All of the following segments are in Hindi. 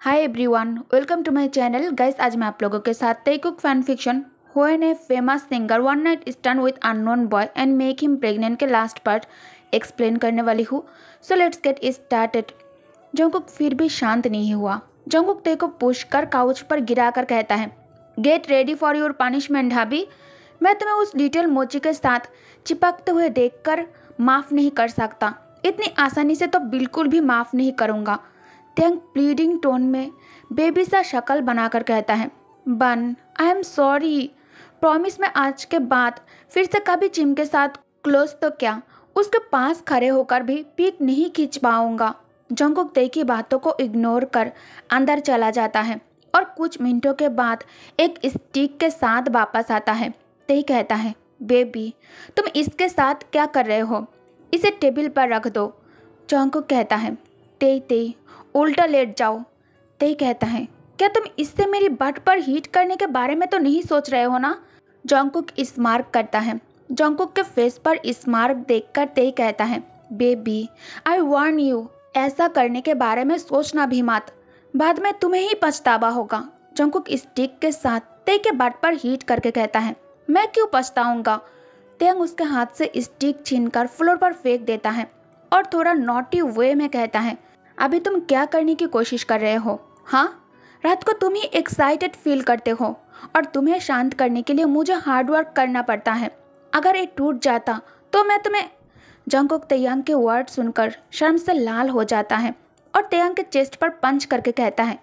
Hi everyone welcome to my channel guys आज मैं आप लोगों के साथ Taekook fan fiction when a famous singer one night stand with unknown boy and make him pregnant के लास्ट पार्ट एक्सप्लेन करने वाली हूँ। So let's get started Jungkook फिर भी शांत नहीं हुआ। जंकुक ते को पुश कर काउच पर गिरा कर कहता है get ready for your punishment hubby मैं तुम्हें उस डिटेल मोची के साथ चिपकते हुए देखकर माफ़ नहीं कर सकता। इतनी आसानी से तो बिल्कुल भी माफ़ नहीं करूँगा। त्यंग प्लीडिंग टोन में बेबी सा शक्ल बनाकर कहता है, बन आई एम सॉरी प्रॉमिस में आज के बाद फिर से कभी चिम के साथ क्लोज तो क्या? उसके पास खड़े होकर भी पीक नहीं खींच पाऊँगा. जंकुक तय की बातों को इग्नोर कर अंदर चला जाता है और कुछ मिनटों के बाद एक स्टिक के साथ वापस आता है। तय कहता है, बेबी, तुम इसके साथ क्या कर रहे हो? इसे टेबल पर रख दो. जंकुक कहता है, तेई तेई उल्टा लेट जाओ। ते कहता है, क्या तुम इससे मेरी बट पर हीट करने के बारे में तो नहीं सोच रहे हो ना? जोंकुक स्मार्क करता है। जोंकुक के फेस पर स्मार्क देखकर ते कहता है, बेबी आई वार्न यू ऐसा करने के बारे में सोचना भी मत। बाद में तुम्हें ही पछतावा होगा। जोंकुक स्टिक के साथ ते के बट पर हीट करके कहता है, मैं क्यों पछताऊँगा? तेंग उसके हाथ से स्टिक छीनकर फ्लोर पर फेंक देता है और थोड़ा नोटी वे में कहता है अभी तुम क्या करने की कोशिश कर रहे हो? हाँ? रात को तुम ही एक्साइटेड फील करते हो और तुम्हें शांत करने के लिए मुझे हार्ड वर्क करना पड़ता है। अगर ये टूट जाता तो मैं तुम्हें जंकुक तयंग के वर्ड सुनकर शर्म से लाल हो जाता है और तयंग के चेस्ट पर पंच करके कहता है,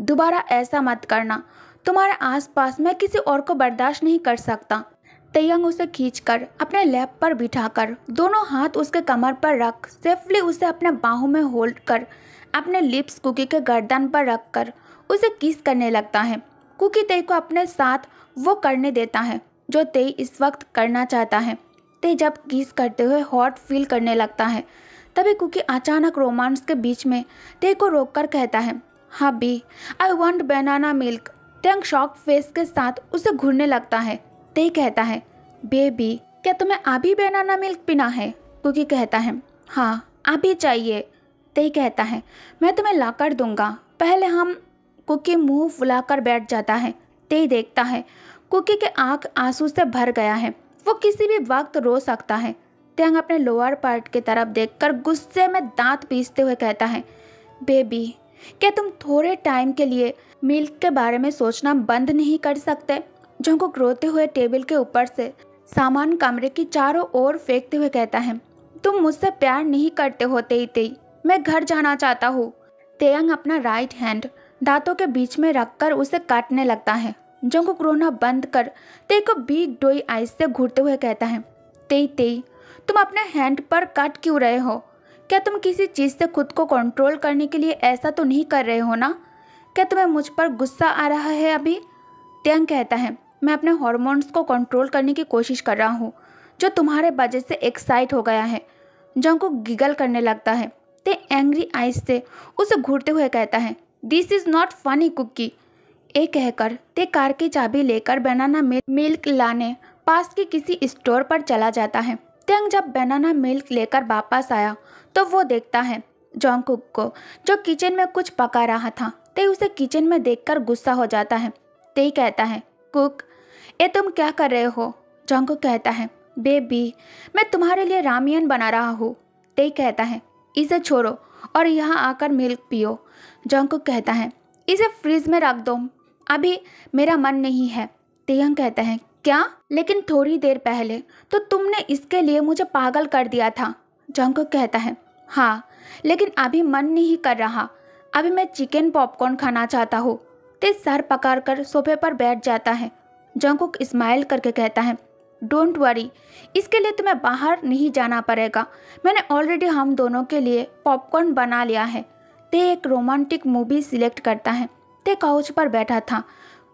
दोबारा ऐसा मत करना। तुम्हारे आसपास मैं किसी और को बर्दाश्त नहीं कर सकता। तयंग उसे खींचकर अपने लैप पर बिठाकर, दोनों हाथ उसके कमर पर रख सेफली उसे अपने बाहों में होल्ड कर, अपने लिप्स कुकी के गर्दन पर रख कर उसे किस करने लगता है। कुकी तेई को अपने साथ वो करने देता है, जो तेई इस वक्त करना चाहता है। ते जब किस करते हुए हॉट फील करने लगता है, तभी कुकी अचानक रोमांस के बीच में ते को रोककर कहता है हाँ bae I want banana milk tongue shock face के साथ उसे घूरने लगता है। ते कहता है, बेबी, क्या तुम्हें अभी बनाना मिल्क पीना है? कुकी कहता है हाँ अभी चाहिए। ते कहता है, मैं तुम्हें ला कर दूँगा। पहले हम कुकी मुँह फुलाकर बैठ जाता है। ते देखता है, कुकी के आँख आँसू से भर गया है। वो किसी भी वक्त रो सकता है। त्यांग अपने लोअर पार्ट की तरफ़ देखकर गुस्से में दांत पीसते हुए कहता है, बेबी, क्या तुम थोड़े टाइम के लिए मिल्क के बारे में सोचना बंद नहीं कर सकते? जंकुक रोते हुए टेबल के ऊपर से सामान कमरे की चारों ओर फेंकते हुए कहता है, तुम मुझसे प्यार नहीं करते हो तेई मैं घर जाना चाहता हूँ। तेयंग अपना राइट हैंड दांतों के बीच में रखकर उसे काटने लगता है। जंकुक रोना बंद कर ते को बीग डोई आइस से घूरते हुए कहता है तेई तेई तुम अपने हैंड पर काट क्यों रहे हो? क्या तुम किसी चीज़ से खुद को कंट्रोल करने के लिए ऐसा तो नहीं कर रहे हो ना? क्या तुम्हें मुझ पर गुस्सा आ रहा है अभी? त्यंग कहता है मैं अपने हॉर्मोन्स को कंट्रोल करने की कोशिश कर रहा हूँ, जो तुम्हारे वजह से एक्साइट हो गया है। जंग को गिगल करने लगता है। ते एंग्री आइज़ से उसे घूरते हुए कहता है this is not funny cookie ए कहकर ते कार की चाबी लेकर बनाना मिल्क लाने, पास के किसी स्टोर पर चला जाता है। तेंग जब बनाना मिल्क लेकर वापस आया तो वो देखता है जॉन्ग कुक को, जो किचन में कुछ पका रहा था। ते उसे किचन में देखकर गुस्सा हो जाता है। ते कहता है कुक ये तुम क्या कर रहे हो? जंगू कहता है, बेबी, मैं तुम्हारे लिए रामियन बना रहा हूँ। ते कहता है, इसे छोड़ो और यहाँ आकर मिल्क पियो। जंकु कहता है, इसे फ्रिज में रख दो। अभी मेरा मन नहीं है। तेयंग कहता है, क्या? लेकिन थोड़ी देर पहले तो तुमने इसके लिए मुझे पागल कर दिया था। जंकु कहता है हाँ लेकिन अभी मन नहीं कर रहा। अभी मैं चिकन पॉपकॉर्न खाना चाहता हूँ। ते सर पकड़ कर सोफे पर बैठ जाता है। जंकुक स्माइल करके कहता है डोंट वरी इसके लिए तुम्हें बाहर नहीं जाना पड़ेगा। मैंने ऑलरेडी हम दोनों के लिए पॉपकॉर्न बना लिया है। ते एक रोमांटिक मूवी सिलेक्ट करता है। ते काउच पर बैठा था।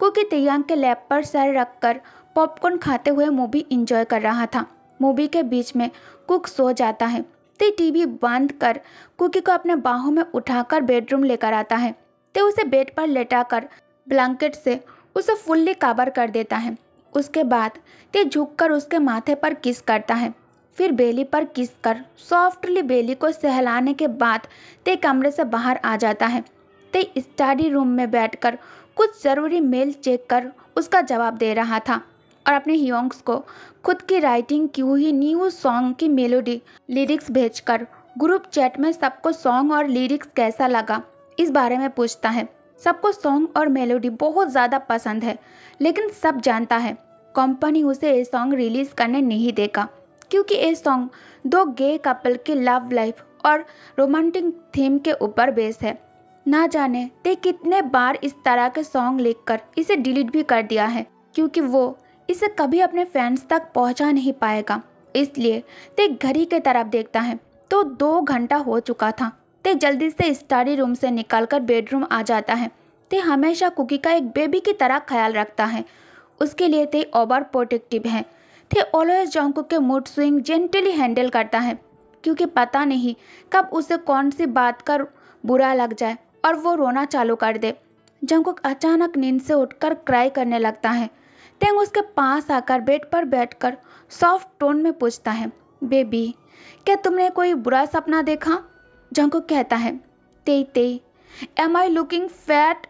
कुकी तेयांग के लैप पर सर रखकर पॉपकॉर्न खाते हुए मूवी इंजॉय कर रहा था। मूवी के बीच में कुक सो जाता है। ते टीवी बंद कर कुकी को अपने बाहों में उठाकर बेडरूम लेकर आता है। ते उसे बेड पर लेटाकर ब्लैंकेट से उसे फुल्ली कवर कर देता है। उसके बाद ते झुककर उसके माथे पर किस करता है। फिर बेली पर किस कर, सॉफ्टली बेली को सहलाने के बाद ते कमरे से बाहर आ जाता है। ते स्टडी रूम में बैठकर कुछ ज़रूरी मेल चेक कर उसका जवाब दे रहा था और अपने हियोंग्स को खुद की राइटिंग की हुई न्यू सॉन्ग की मेलोडी लिरिक्स भेजकर ग्रुप चैट में सबको सॉन्ग और लिरिक्स कैसा लगा इस बारे में पूछता है। सबको सॉन्ग और मेलोडी बहुत ज़्यादा पसंद है, लेकिन सब जानता है, कंपनी उसे ये सॉन्ग रिलीज़ करने नहीं देगा, क्योंकि ये सॉन्ग दो गे कपल की लव लाइफ और रोमांटिक थीम के ऊपर बेस है। ना जाने, ते कितने बार इस तरह के सॉन्ग लिखकर इसे डिलीट भी कर दिया है, क्योंकि वो इसे कभी अपने फैंस तक पहुँचा नहीं पाएगा, इसलिए ते घड़ी के तरफ़ देखता है तो दो घंटा हो चुका था। ते जल्दी से स्टडी रूम से निकलकर बेडरूम आ जाता है। ते हमेशा कुकी का एक बेबी की तरह ख्याल रखता है। उसके लिए ते ओवर प्रोटेक्टिव है। थे ऑलवेज जंकू के मूड स्विंग जेंटली हैंडल करता है, क्योंकि पता नहीं कब उसे कौन सी बात कर बुरा लग जाए और वो रोना चालू कर दे। जंकुक अचानक नींद से उठकर क्राई करने लगता है। तेंग उसके पास आकर बेड पर बैठकर सॉफ्ट टोन में पूछता है, बेबी, क्या तुमने कोई बुरा सपना देखा? जंकुक कहता है Tae Tae am I looking fat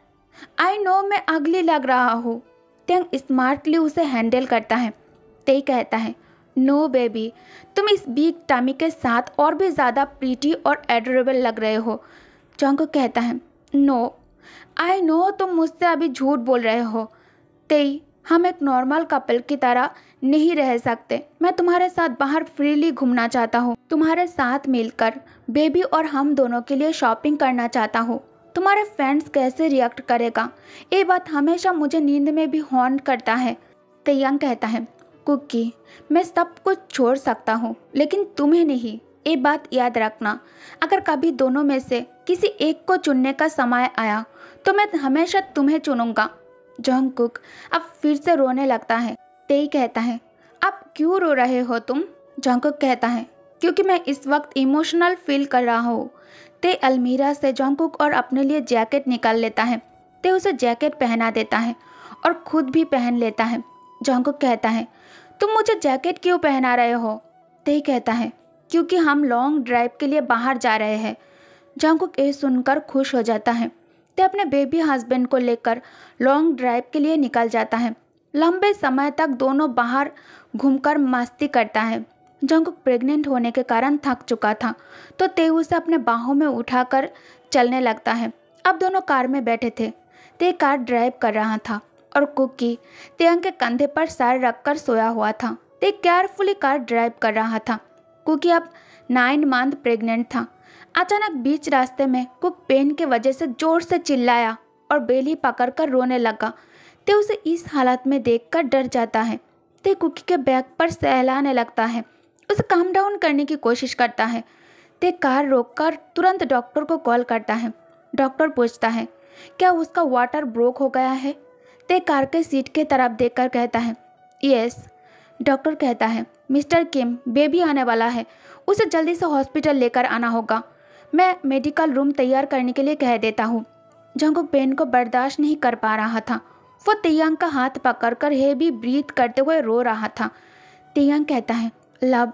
I know मैं अगली लग रहा हूँ। तेंग स्मार्टली उसे हैंडल करता है। ते कहता है नो no, बेबी तुम इस बिग टामी के साथ और भी ज़्यादा प्रीटी और एडोरेबल लग रहे हो। जंकुक कहता है नो आई नो तुम मुझसे अभी झूठ बोल रहे हो। तेई हम एक नॉर्मल कपल की तरह नहीं रह सकते। मैं तुम्हारे साथ बाहर फ्रीली घूमना चाहता हूँ। तुम्हारे साथ मिलकर बेबी और हम दोनों के लिए शॉपिंग करना चाहता हूँ। तुम्हारे फ्रेंड्स कैसे रिएक्ट करेगा? ये बात हमेशा मुझे नींद में भी हॉन्ट करता है। तयंग कहता है, कुकी, मैं सब कुछ छोड़ सकता हूँ, लेकिन तुम्हें नहीं। ये बात याद रखना। अगर कभी दोनों में से किसी एक को चुनने का समय आया तो मैं हमेशा तुम्हें चुनूँगा। जॉन्ग कुक अब फिर से रोने लगता है। तेई कहता है अब क्यों रो रहे हो तुम? जॉन्ग कुक कहता है, क्योंकि मैं इस वक्त इमोशनल फील कर रहा हूँ। ते अलमीरा से जॉन्ग और अपने लिए जैकेट निकाल लेता है। ते उसे जैकेट पहना देता है और खुद भी पहन लेता है। जॉन्ग कहता है, तुम मुझे जैकेट क्यों पहना रहे हो? ते कहता है, क्योंकि हम लॉन्ग ड्राइव के लिए बाहर जा रहे हैं। जॉन्ग ये सुनकर खुश हो जाता है। ते अपने बेबी हस्बैंड को लेकर लॉन्ग ड्राइव के लिए निकल जाता है। लंबे समय तक दोनों बाहर घूमकर मस्ती करता है। जंकुक प्रेग्नेंट होने के कारण थक चुका था तो ते उसे अपने बाहों में उठाकर चलने लगता है। अब दोनों कार में बैठे थे। ते कार ड्राइव कर रहा था और कुकी तेयंग के कंधे पर सर रखकर सोया हुआ था। ते केयरफुली कार ड्राइव कर रहा था। कुकी अब नाइन मंथ प्रेग्नेंट था। अचानक बीच रास्ते में कुक पेन के वजह से ज़ोर से चिल्लाया और बेली पकड़कर रोने लगा। ते उसे इस हालत में देखकर डर जाता है। ते कुकी के बैग पर सहलाने लगता है। उसे काम डाउन करने की कोशिश करता है। ते कार रोककर तुरंत डॉक्टर को कॉल करता है। डॉक्टर पूछता है, क्या उसका वाटर ब्रोक हो गया है? ते कार के सीट के तरफ़ देखकर कहता है, यस। डॉक्टर कहता है, मिस्टर किम, बेबी आने वाला है। उसे जल्दी से हॉस्पिटल लेकर आना होगा। मैं मेडिकल रूम तैयार करने के लिए कह देता हूँ। जंगुक पेन को बर्दाश्त नहीं कर पा रहा था। वो तियांग का हाथ पकड़कर हेवी ब्रीथ करते हुए रो रहा था। तियांग कहता है, love,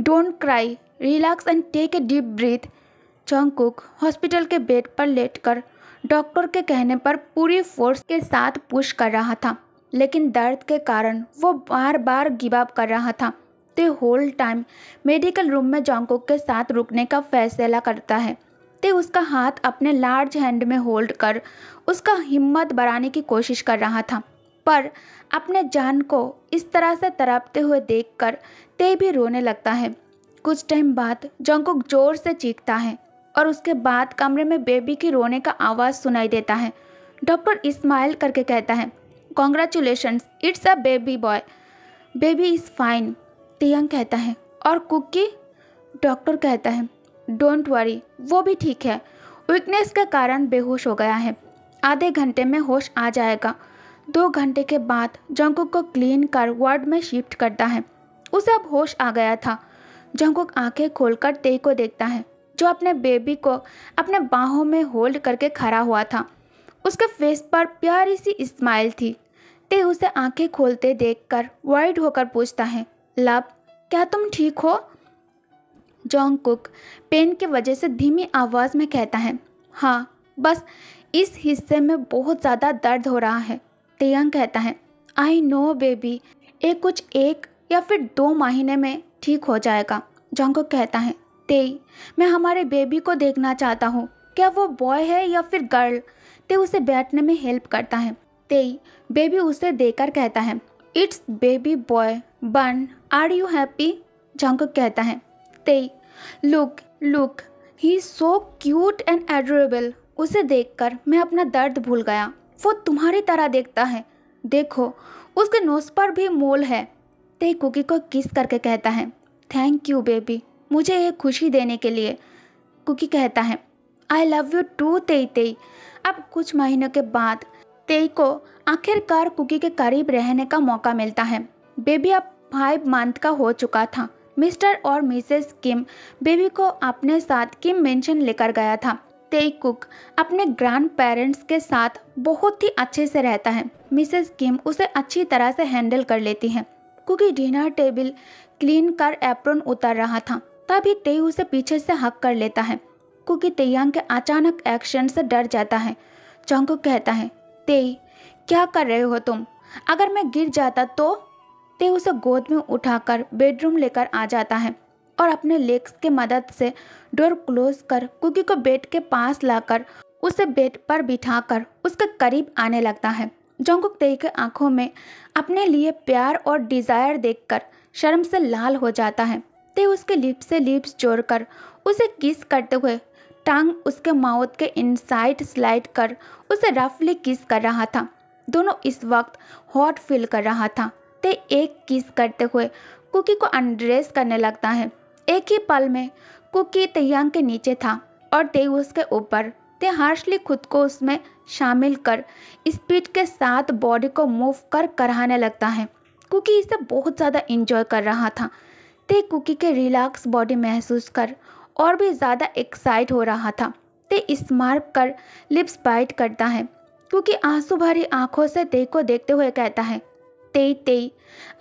don't cry, relax and take a deep breath. Jungkook hospital के बेड पर लेटकर डॉक्टर के कहने पर पूरी फोर्स के साथ पुश कर रहा था, लेकिन दर्द के कारण वो बार बार गिव अप कर रहा था। The whole time medical room में जोंगकुक के साथ रुकने का फैसला करता है। ते उसका हाथ अपने लार्ज हैंड में होल्ड कर उसका हिम्मत बढ़ाने की कोशिश कर रहा था। पर अपने जान को इस तरह से तड़पते हुए देखकर ते भी रोने लगता है। कुछ टाइम बाद जोंगकुक ज़ोर से चीखता है और उसके बाद कमरे में बेबी की रोने का आवाज़ सुनाई देता है। डॉक्टर इस्माइल करके कहता है congratulation it's a baby boy baby is fine तियंग कहता है, और कुकी? डॉक्टर कहता है डोंट वरी वो भी ठीक है। वीकनेस के कारण बेहोश हो गया है। आधे घंटे में होश आ जाएगा। दो घंटे के बाद जंकुक को क्लीन कर वार्ड में शिफ्ट करता है। उसे अब होश आ गया था। जंकुक आँखें खोलकर ते को देखता है, जो अपने बेबी को अपने बाहों में होल्ड करके खड़ा हुआ था। उसके फेस पर प्यारी सी स्माइल थी। ते उसे आँखें खोलते देखकर वाइड होकर पूछता है, लव, क्या तुम ठीक हो? जॉन्ग कुक पेन की वजह से धीमी आवाज़ में कहता है हाँ बस इस हिस्से में बहुत ज़्यादा दर्द हो रहा है। तेयंग कहता है आई नो बेबी ये कुछ एक या फिर दो महीने में ठीक हो जाएगा। जंगो कहता है, तेई, मैं हमारे बेबी को देखना चाहता हूँ। क्या वो बॉय है या फिर गर्ल ते उसे बैठने में हेल्प करता है। तेई बेबी उसे देकर कहता है it's baby boy bun are you happy Jung कहता है, Tae look look he so cute and adorable उसे देखकर मैं अपना दर्द भूल गया। वो तुम्हारी तरह देखता है। देखो, उसके नोस पर भी मोल है। ते कुकी को किस करके कहता है? थैंक यू बेबी मुझे ये खुशी देने के लिए कुकी कहता है। आई लव यू टू तेई तेई। अब कुछ महीनों के बाद तेई को आखिरकार कुकी के करीब रहने का मौका मिलता है। बेबी अब फाइव मंथ का हो चुका था। मिस्टर और मिसेस किम बेबी को अपने साथ किम मेंशन लेकर गया था। तेई कुक अपने ग्रैंड पेरेंट्स के साथ बहुत ही अच्छे से रहता है। मिसेस किम उसे अच्छी तरह से हैंडल कर लेती हैं। कुकी डिनर टेबल क्लीन कर एप्रोन उतर रहा था, तभी तेई उसे पीछे से हक कर लेता है। क्योंकि तेयांग के अचानक एक्शन से डर जाता है। चौंको कहता है तेई क्या कर रहे हो तुम? अगर मैं गिर जाता तो? ते उसे गोद में उठाकर बेडरूम लेकर आ जाता है और अपने लेग्स के मदद से डोर क्लोज कर कुकी को बेड के पास लाकर उसे बेड पर बिठाकर उसके करीब आने लगता है। जोंकुक तेई के आँखों में अपने लिए प्यार और डिज़ायर देखकर शर्म से लाल हो जाता है। ते उसके लिप्स से लिप्स जोड़कर उसे किस करते हुए टांग उसके माउथ के इनसाइड स्लाइड कर उसे रफली किस कर रहा था। दोनों इस वक्त हॉट फील कर रहा था। ते एक किस करते हुए कुकी को अनड्रेस करने लगता है। एक ही पल में कुकी तैयांग के नीचे था और ते उसके ऊपर। ते हार्शली खुद को उसमें शामिल कर स्पीड के साथ बॉडी को मूव कर कराने लगता है। कुकी इसे बहुत ज़्यादा इंजॉय कर रहा था। ते कुकी के रिलैक्स बॉडी महसूस कर और भी ज़्यादा एक्साइट हो रहा था। ते स्मार्क कर लिप्स बाइट करता है। क्योंकि आँसू भरी आँखों से ते को देखते हुए कहता है तेई तेई,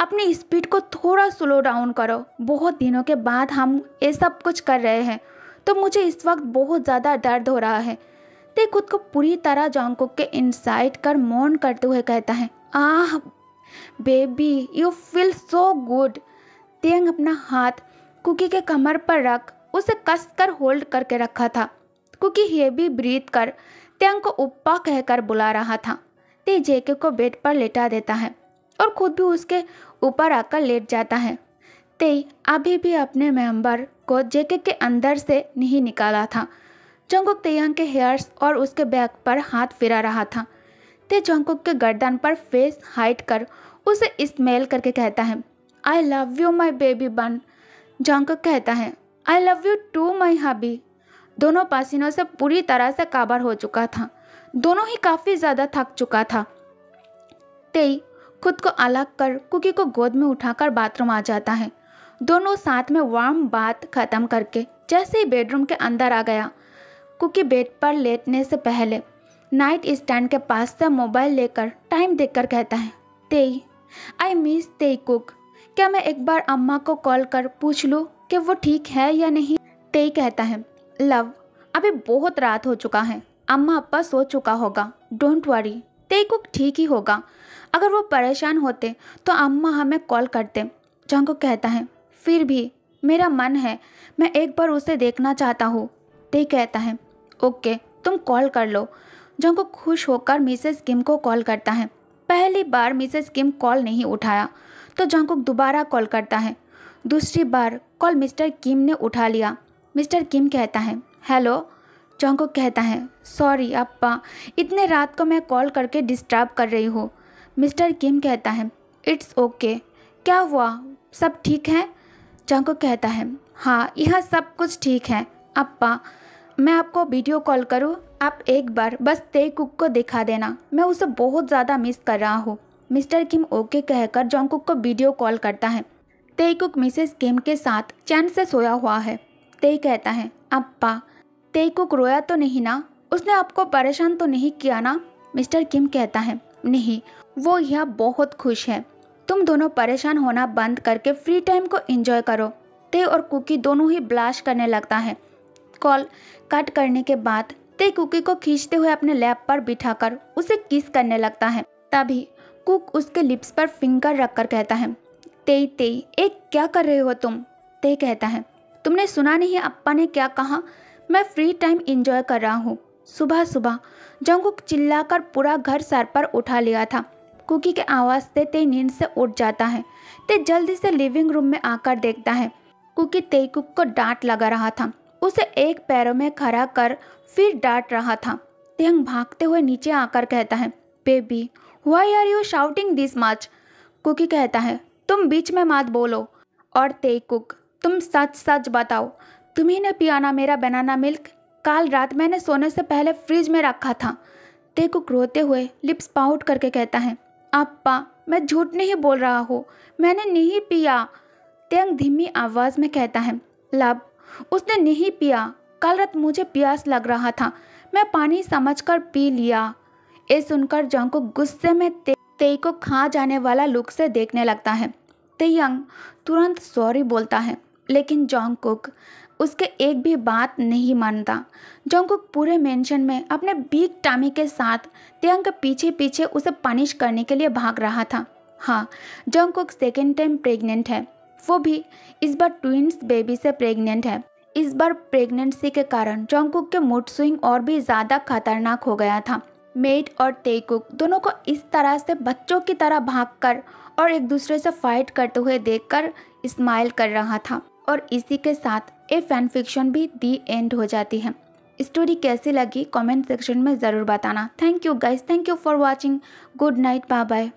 अपनी स्पीड को थोड़ा स्लो डाउन करो। बहुत दिनों के बाद हम ये सब कुछ कर रहे हैं तो मुझे इस वक्त बहुत ज़्यादा दर्द हो रहा है। ते खुद को पूरी तरह जोंगकुक के इनसाइट कर मौन करते हुए कहता है, आह baby you feel so good Teng अपना हाथ कुकी के कमर पर रख, उसे कस कर होल्ड करके रखा था। कुकी हेवी ब्रीथ कर, तेंग को उप्पा कहकर बुला रहा था। ते जेके को बेड पर लेटा देता है। और खुद भी उसके ऊपर आकर लेट जाता है। ते अभी भी अपने मेंबर को जेके के अंदर से नहीं निकाला था। जंगुक तेयांग के हेयर्स और उसके बैक पर हाथ फिरा रहा था। ते जंगुक के गर्दन पर फेस हाइट कर उसे स्मेल करके कहता है I love you my baby bun. Jungkook कहता है I love you too my hubby दोनों पसीनों से पूरी तरह से काबर हो चुका था। दोनों ही काफ़ी ज़्यादा थक चुका था। तेई खुद को अलग कर कुकी को गोद में उठाकर बाथरूम आ जाता है। दोनों साथ में वार्म बात ख़त्म करके जैसे ही बेडरूम के अंदर आ गया। कुकी बेड पर लेटने से पहले नाइट स्टैंड के पास से मोबाइल लेकर टाइम देखकर कहता है, तेई आई मिस तेई कुक क्या मैं एक बार अम्मा को कॉल कर पूछ लूँ कि वो ठीक है या नहीं? तेई कहता है, लव, अभी बहुत रात हो चुका है। अम्मा अप्पा सो चुका होगा। डोंट वरी तेई कुक ठीक ही होगा। अगर वो परेशान होते तो अम्मा हमें कॉल करते। जंगो कहता है, फिर भी, मेरा मन है, मैं एक बार उसे देखना चाहता हूँ। ते कहता है, ओके, तुम कॉल कर लो। जंगो खुश होकर मिसेस किम को कॉल करता है। पहली बार मिसेस किम कॉल नहीं उठाया तो जंकुक दोबारा कॉल करता है। दूसरी बार कॉल मिस्टर किम ने उठा लिया। मिस्टर किम कहता है, हेलो। जंकुक कहता है, सॉरी, अप्पा, इतने रात को मैं कॉल करके डिस्टर्ब कर रही हूँ। मिस्टर किम कहता है, इट्स ओके। okay. क्या हुआ? सब ठीक है? जंको कहता है हाँ यह सब कुछ ठीक है। अप्पा, मैं आपको वीडियो कॉल करूँ? आप एक बार बस ते कुक को दिखा देना। मैं उसे बहुत ज़्यादा मिस कर रहा हूँ। मिस्टर किम ओके कहकर जोंकुक को वीडियो कॉल करता है। ते कुक मिसेस किम के साथ चैन से सोया हुआ है। ते कहता है, अप्पा, ते कुक रोया तो नहीं ना? उसने आपको परेशान तो नहीं किया ना? मिस्टर किम कहता है नहीं, वो यह बहुत खुश है। तुम दोनों परेशान होना बंद करके फ्री टाइम को एंजॉय करो। ते और कुकी दोनों ही ब्लाश करने लगता है। कॉल कट करने के बाद ते कुकी को खींचते हुए अपने लैप पर बिठाकर उसे किस करने लगता है। तभी कुक उसके लिप्स पर फिंगर रखकर कहता है ते ते एक क्या कर रहे हो तुम? ते कहता है, तुमने सुना नहीं अप्पा ने क्या कहा? मैं फ्री टाइम इंजॉय कर रहा हूँ। सुबह सुबह जंगुक चिल्लाकर पूरा घर सर पर उठा लिया था। कुकी के आवाज़ से ते नींद से उठ जाता है। ते जल्दी से लिविंग रूम में आकर देखता है। कुकी तेकुक को डांट लगा रहा था। उसे एक पैरों में खड़ा कर फिर डांट रहा था। तेंग भागते हुए नीचे आकर कहता है, baby why are you shouting this much cookie कहता है, तुम बीच में मत बोलो। और तेकुक, तुम सच सच बताओ, तुम्ही ने पियाना मेरा बनाना मिल्क काल रात मैंने सोने से पहले फ्रिज में रखा था। तेकुक रोते हुए लिप्स पाउट करके कहता है अप्पा मैं झूठ नहीं बोल रहा हूँ मैंने नहीं पिया। तेंग धीमी आवाज़ में कहता है लब उसने नहीं पिया। कल रात मुझे प्यास लग रहा था मैं पानी समझकर पी लिया। ये सुनकर जंग को गुस्से में ते, तेई को खा जाने वाला लुक से देखने लगता है। तेयंग तुरंत सॉरी बोलता है लेकिन जोंगकुक उसके एक भी बात नहीं मानता। जोंगकुक पूरे मेंशन में अपने बिग टामी के साथ तेयंग के पीछे पीछे उसे पनिश करने के लिए भाग रहा था। हाँ जोंगकुक सेकेंड टाइम प्रेग्नेंट है। वो भी इस बार ट्विंस बेबी से प्रेग्नेंट है। इस बार प्रेगनेंसी के कारण जोंगकुक के मूड स्विंग और भी ज़्यादा खतरनाक हो गया था। मेट और तेकुक दोनों को इस तरह से बच्चों की तरह भागकर और एक दूसरे से फाइट करते हुए देखकर स्माइल कर रहा था। और इसी के साथ ये फ़ैन फिक्शन भी दी एंड हो जाती है। स्टोरी कैसी लगी कमेंट सेक्शन में ज़रूर बताना। Thank you guys, thank you for watching. Good night bye bye